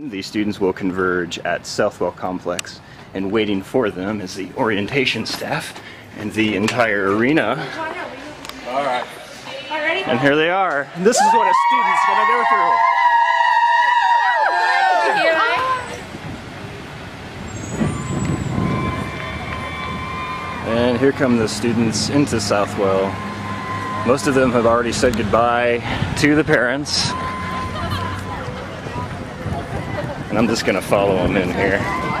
These students will converge at Southwell Complex, and waiting for them is the orientation staff and the entire arena. All right. And here they are. This is what a student's gonna go through. And here come the students into Southwell. Most of them have already said goodbye to the parents. I'm just gonna follow them in here.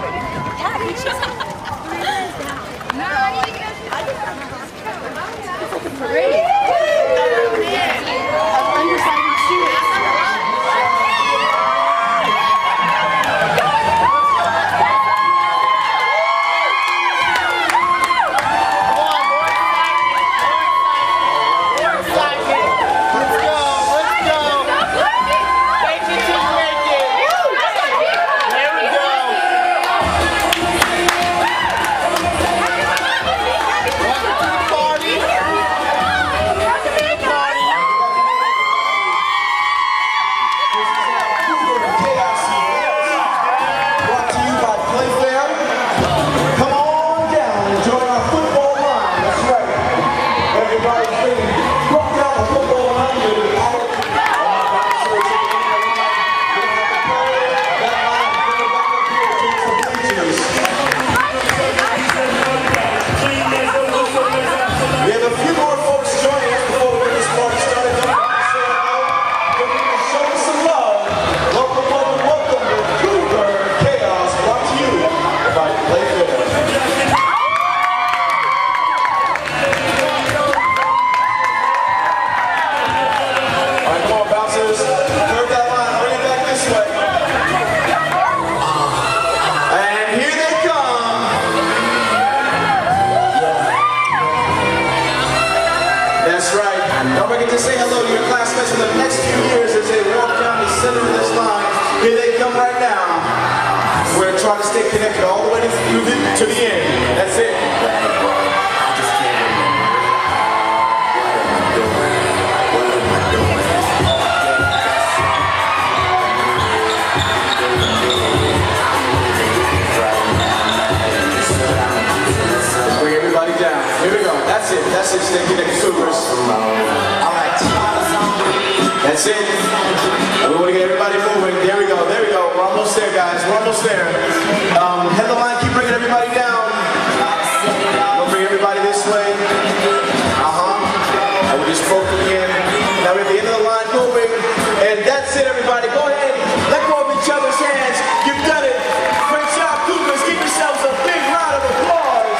Don't forget to say hello to your classmates for the next few years as they walk down the center of this line. Here they come right now. We're trying to stay connected all the way to the, to the end. That's it. Bring everybody down. Here we go. That's it. That's it. Stay connected, Cougars. That's it. And we want to get everybody moving. There we go. There we go. We're almost there, guys. We're almost there. Um, head the line. Keep bringing everybody down. We'll bring everybody this way. Uh-huh. And we just broke again. Now we're at the end of the line moving. And that's it, everybody. Go ahead. Let go of each other's hands. You've done it. Great job, Cougars. Give yourselves a big round of applause.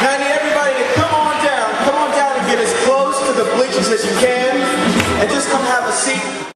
Now I need everybody to come on down. Come on down and get as close to the bleachers as you can. הנשיא.